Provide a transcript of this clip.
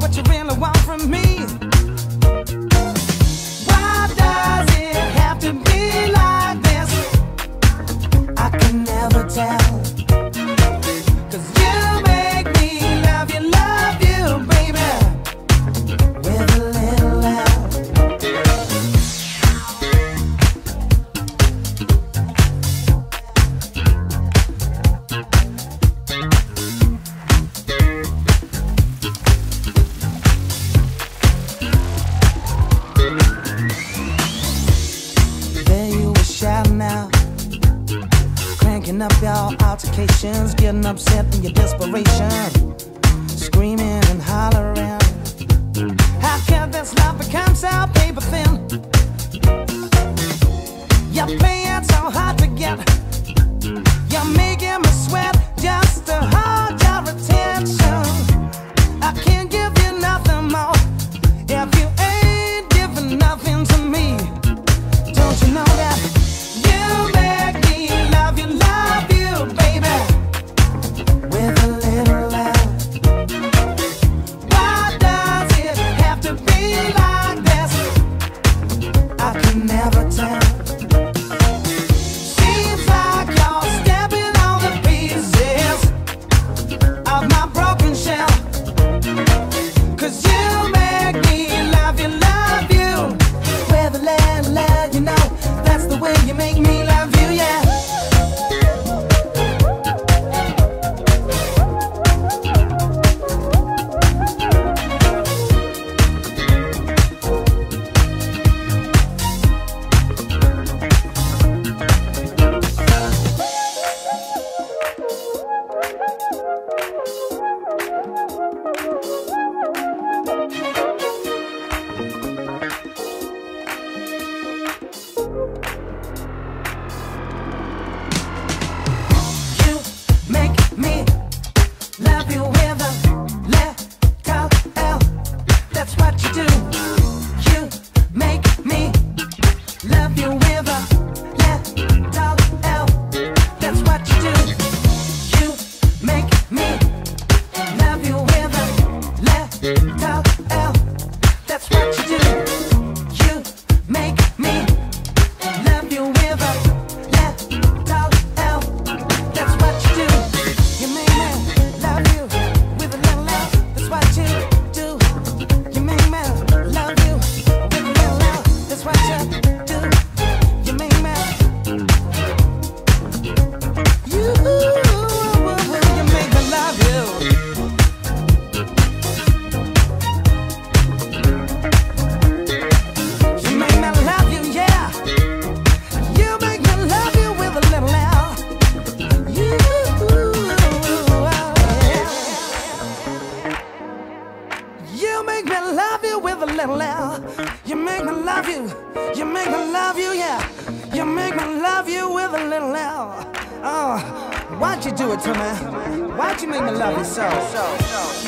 what you really want from me. altercations, getting upset in your desperation, screaming and hollering. How can this life become so paper thin? You're playing so hard to get. never tell. love you. You make me love you, yeah. You make me love you with a little L. Oh, why'd you do it to me? Why'd you make me love you so? so, so.